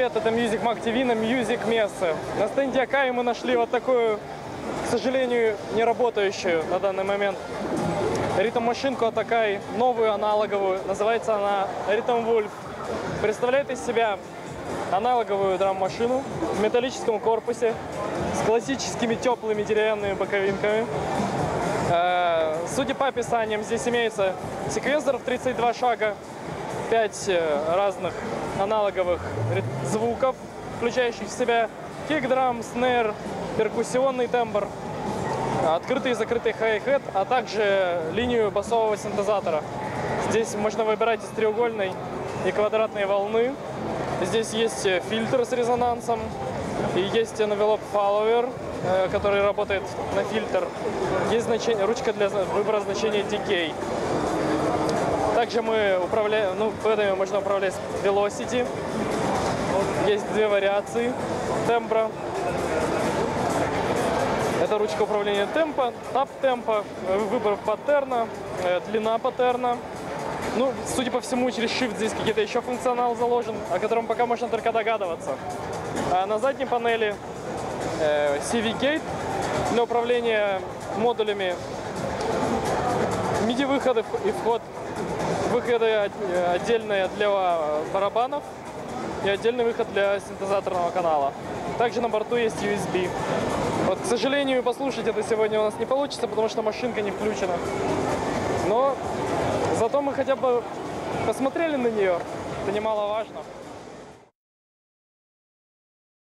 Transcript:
Это Music Mac TV на Music Мессе. На стенде Акаи мы нашли вот такую, к сожалению, не работающую на данный момент ритм-машинку от Акаи, новую аналоговую. Называется она Rhythm Wolf. Представляет из себя аналоговую драм-машину в металлическом корпусе с классическими теплыми деревянными боковинками. Э, Судя по описаниям, здесь имеется секвенсор в 32 шага, 5 разных аналоговых звуков, включающих в себя кик-драм, снэр, перкуссионный тембр, открытый и закрытый хай-хет, а также линию басового синтезатора. Здесь можно выбирать из треугольной и квадратной волны. Здесь есть э, фильтр с резонансом и есть envelope follower, э, который работает на фильтр. Есть значение, ручка для выбора значения decay. Также мы управляем, ну, пэдами можно управлять velocity. Есть две вариации тембра. Это ручка управления темпа, тап темпа, э, выбор паттерна, э, длина паттерна. Ну, судя по всему, через Shift здесь какие-то еще функционал заложен, о котором пока можно только догадываться. А на задней панели э, CV Gate для управления модулями MIDI-выходы и вход. Выходы от- отдельные для барабанов и отдельный выход для синтезаторного канала. Также на борту есть USB. Вот, к сожалению, послушать это сегодня у нас не получится, потому что машинка не включена. Но зато мы хотя бы посмотрели на нее. Это немаловажно.